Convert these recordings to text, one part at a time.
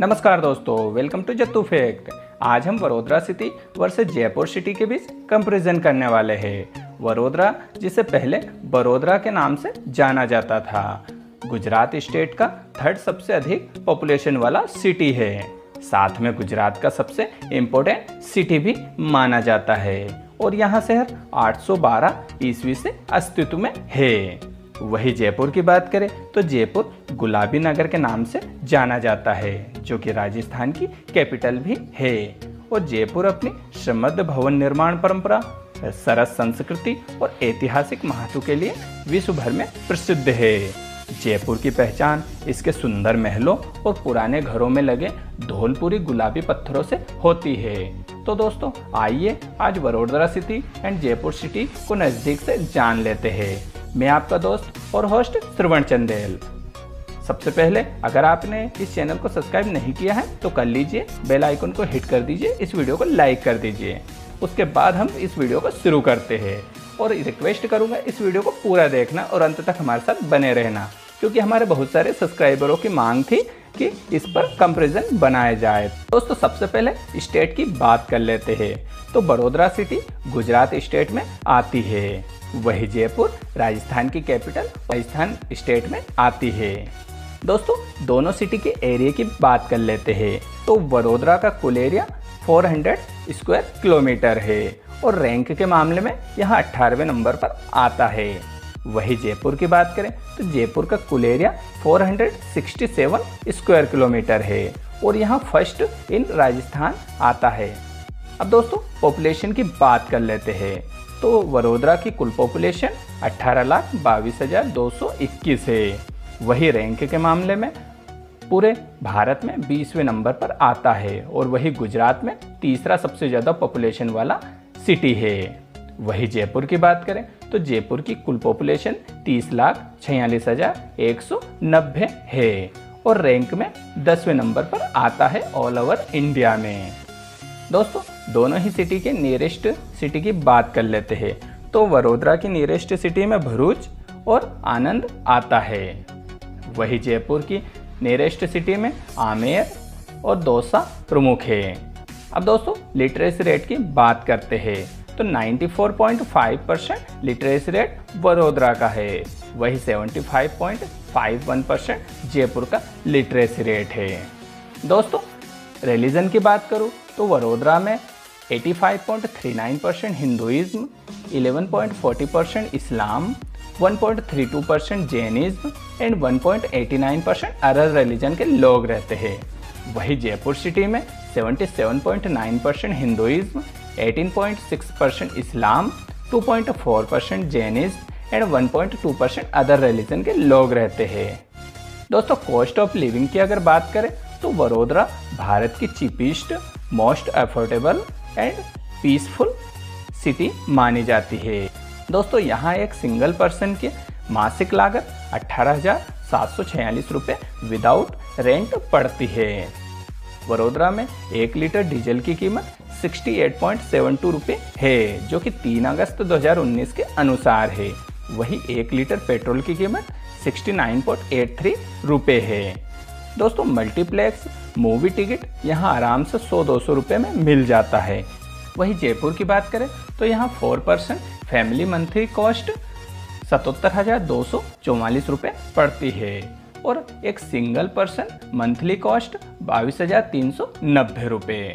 नमस्कार दोस्तों welcome to जत्तू fact आज हम Vadodara city versus Jaipur city के बीच कंपैरिजन करने वाले हैं। वडोदरा, जिसे पहले बड़ोदरा के नाम से जाना जाता था। गुजरात स्टेट का थर्ड सबसे अधिक पॉपुलेशन वाला सिटी है। साथ में गुजरात का सबसे इम्पोर्टेंट सिटी भी माना जाता है। और यहाँ शहर 812 ईस्वी से अस्तित्व में है। वही जयपुर की बात करें तो जयपुर गुलाबी नगर के नाम से जाना जाता है, जो कि राजस्थान की कैपिटल भी है। और जयपुर अपनी समृद्ध भवन निर्माण परंपरा, सरस संस्कृति और ऐतिहासिक महत्व के लिए विश्व भर में प्रसिद्ध है। जयपुर की पहचान इसके सुंदर महलों और पुराने घरों में लगे धौलपुरी गुलाबी पत्थरों से होती है। तो दोस्तों, आइए आज Vadodara city and Jaipur city को नज़दीक से जान लेते हैं। मैं आपका दोस्त और होस्ट श्रवण चंदेल। सबसे पहले, अगर आपने इस चैनल को सब्सक्राइब नहीं किया है तो कर लीजिए, बेल आइकन को हिट कर दीजिए, इस वीडियो को लाइक कर दीजिए। उसके बाद हम इस वीडियो को शुरू करते हैं और रिक्वेस्ट करूँगा इस वीडियो को पूरा देखना और अंत तक हमारे साथ बने रहना, क्योंकि हमारे बहुत सारे सब्सक्राइबरों की मांग थी कि इस पर कंपेरिजन बनाया जाए। दोस्तों, सबसे पहले स्टेट की बात कर लेते हैं। तो बड़ोदरा सिटी, गुजरात स्टेट में आती है। वही जयपुर, राजस्थान की कैपिटल, राजस्थान स्टेट में आती है। दोस्तों, दोनों सिटी के एरिया की बात कर लेते हैं। तो वडोदरा का कुल एरिया 400 स्क्वायर किलोमीटर है और रैंक के मामले में यहाँ अट्ठारहवें नंबर पर आता है। वही जयपुर की बात करें तो जयपुर का कुल एरिया 467 स्क्वायर किलोमीटर है और यहाँ फ़र्स्ट इन राजस्थान आता है। अब दोस्तों, पॉपुलेशन की बात कर लेते हैं। तो वडोदरा की कुल पॉपुलेशन अट्ठारह लाख बाईस हज़ार दो सौ इक्कीस है। वही रैंक के मामले में पूरे भारत में बीसवें नंबर पर आता है और वही गुजरात में तीसरा सबसे ज़्यादा पॉपुलेशन वाला सिटी है। वही जयपुर की बात करें तो जयपुर की कुल पॉपुलेशन तीस लाख छियालीस हज़ार एक सौ नब्बे है और रैंक में दसवें नंबर पर आता है ऑल ओवर इंडिया में। दोस्तों, दोनों ही सिटी के नियरेस्ट सिटी की बात कर लेते हैं। तो वडोदरा की नियरेस्ट सिटी में भरूच और आनंद आता है। वही जयपुर की नियरेस्ट सिटी में आमेर और दौसा प्रमुख है। अब दोस्तों लिटरेसी रेट की बात करते हैं। तो 94.5 परसेंट लिटरेसी रेट वडोदरा का है। वही 75.51 परसेंट जयपुर का लिटरेसी रेट है। दोस्तों रिलीजन की बात करूँ तो वडोदरा में 85.39 percent Hinduism 11.40 percent Islam 1.32 percent Jainism and 1.89 percent other religion के लोग रहते हैं। वही जयपुर सिटी में 77.9 percent Hinduism 18.6 percent Islam 2.4 percent Jainism and 1.2 percent other religion के लोग रहते हैं। दोस्तों कॉस्ट ऑफ़ लिविंग की अगर बात करें तो वडोदरा भारत की cheapest most affordable and peaceful city मानी जाती है। दोस्तों, यहाँ एक सिंगल पर्सन की मासिक लागत अठारह हज़ार सात सौ छियालीस रुपये विदाउट रेंट पड़ती है। वडोदरा में एक लीटर डीजल की कीमत 68.72 रुपये है, जो कि 3 अगस्त 2019 के अनुसार है। वही एक लीटर पेट्रोल की कीमत 69.83 रुपये है। दोस्तों, मल्टीप्लेक्स मूवी टिकट यहाँ आराम से 100-200 रुपये में मिल जाता है। वही जयपुर की बात करें तो यहाँ four percent family monthly cost सतहत्तर हज़ार दो सौ चौवालीस रुपये पड़ती है और एक सिंगल पर्सन मंथली कॉस्ट बाईस हज़ार तीन सौ नब्बे रुपये।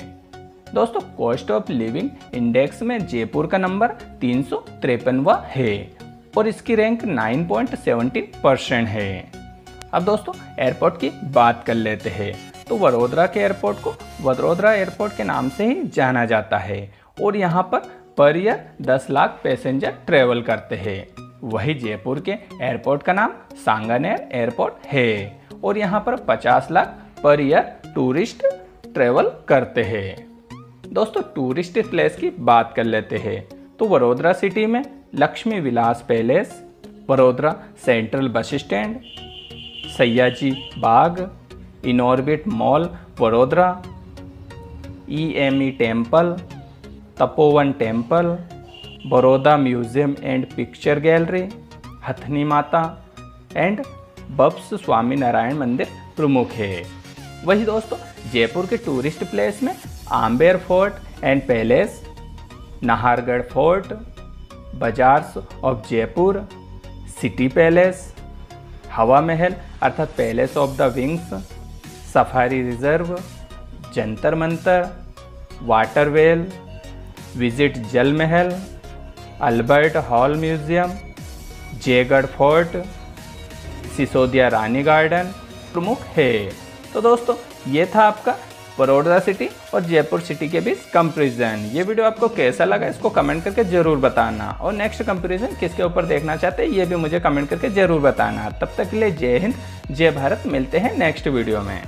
दोस्तों कॉस्ट ऑफ़ लिविंग इंडेक्स में जयपुर का नंबर तीन सौ तिरपनवा है और इसकी रैंक 9.17 परसेंट है। अब दोस्तों एयरपोर्ट की बात कर लेते हैं। तो वडोदरा के एयरपोर्ट को वडोदरा एयरपोर्ट के नाम से ही जाना जाता है और यहाँ पर per year 10 lakh passenger travel करते हैं। वही जयपुर के एयरपोर्ट का नाम सांगानेर एयरपोर्ट है और यहाँ पर 50 lakh per year tourist travel करते हैं। दोस्तों, टूरिस्ट प्लेस की बात कर लेते हैं। तो वडोदरा सिटी में Lakshmi Vilas palace, Vadodara central bus stand, Sayaji Bagh Inorbit mall Vadodara E M E temple Tapovan temple Baroda museum and picture gallery Hathni Mata and बब्स Swami Narayan मंदिर प्रमुख है। वही दोस्तों, जयपुर के टूरिस्ट प्लेस में Amber fort and palace Nahargarh fort bazaars of Jaipur city palace Hawa Mahal अर्थात palace of the wings safari reserve, Jantar Mantar, water well, visit Jal Mahal, Albert hall museum Jaigarh fort, Sisodia Rani garden प्रमुख है। तो दोस्तों, ये था आपका Vadodara city और Jaipur city के बीच कंपेरिजन। ये वीडियो आपको कैसा लगा इसको कमेंट करके ज़रूर बताना। और नेक्स्ट कंपेरिजन किसके ऊपर देखना चाहते हैं, ये भी मुझे कमेंट करके ज़रूर बताना। तब तक के लिए जय हिंद, जय भारत, मिलते हैं नेक्स्ट वीडियो में।